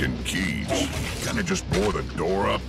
freaking keys. Can I just blow the door up?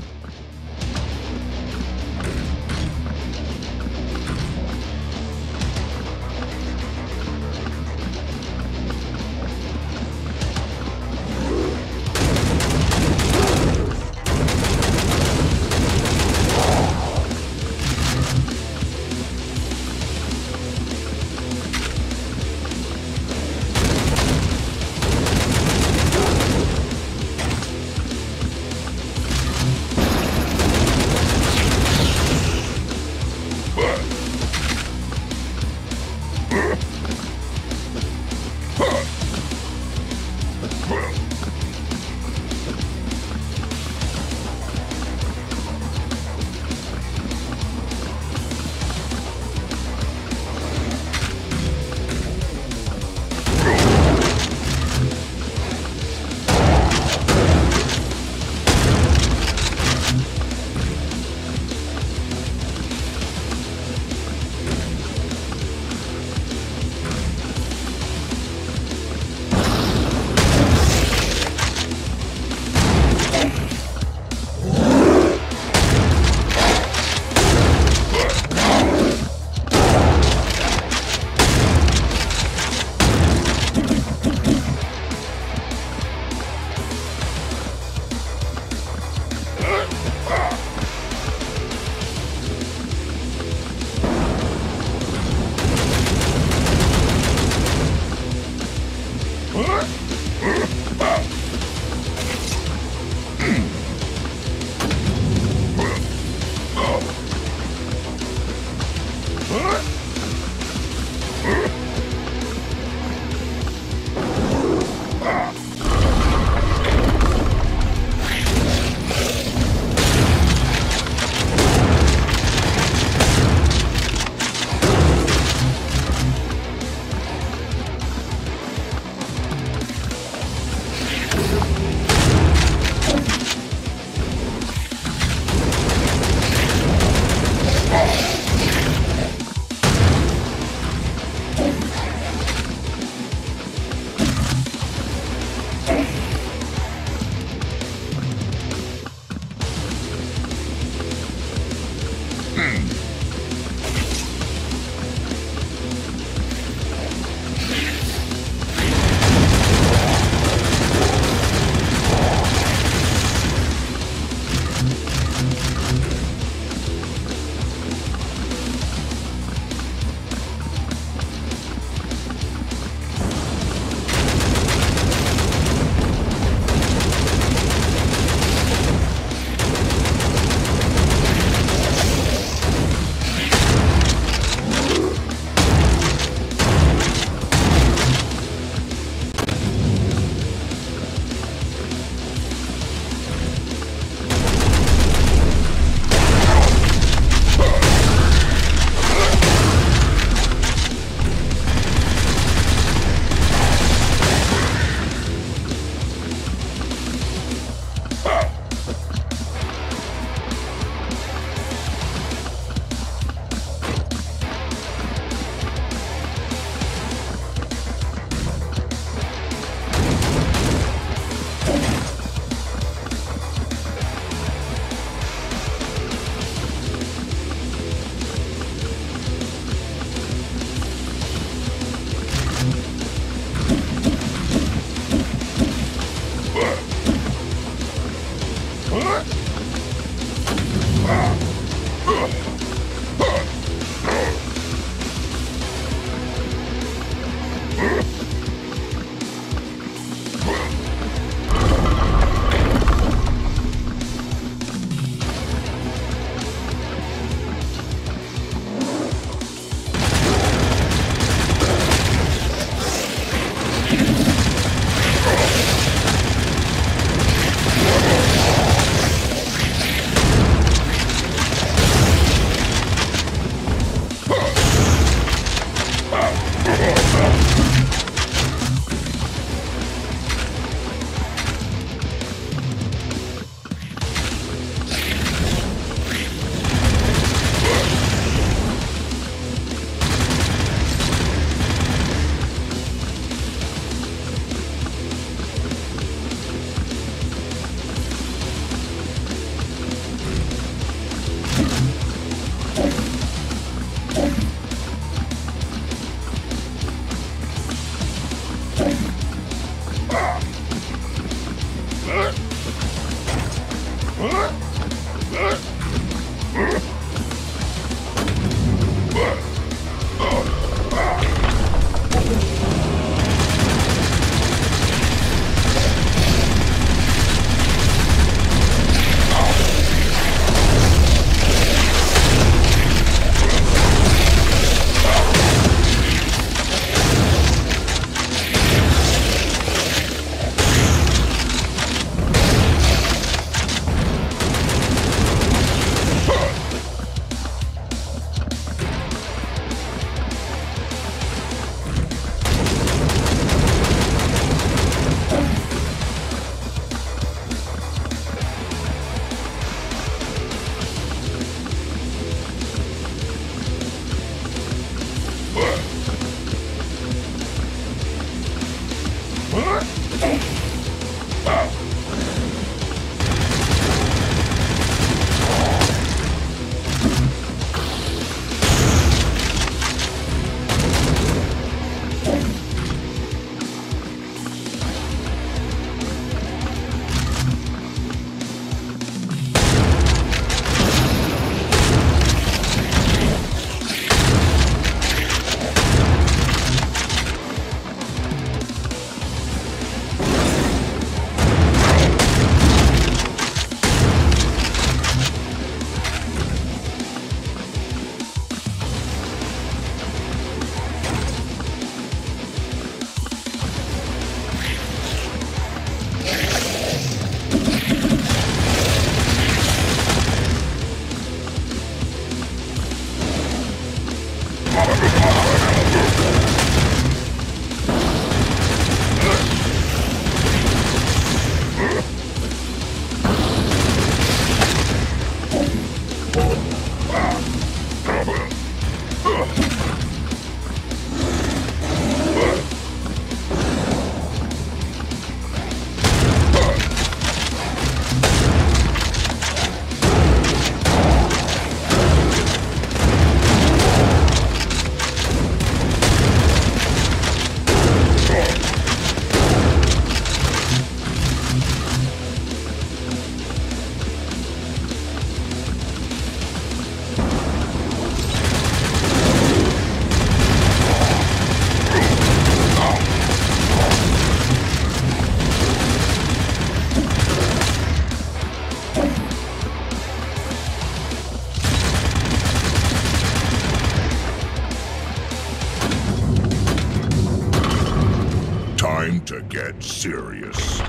To get serious.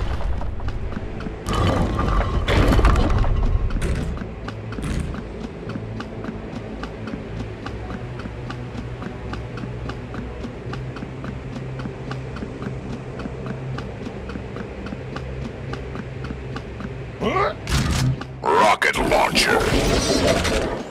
Rocket launcher.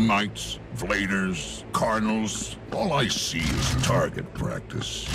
Knights, Vladers, Cardinals, all I see is target practice.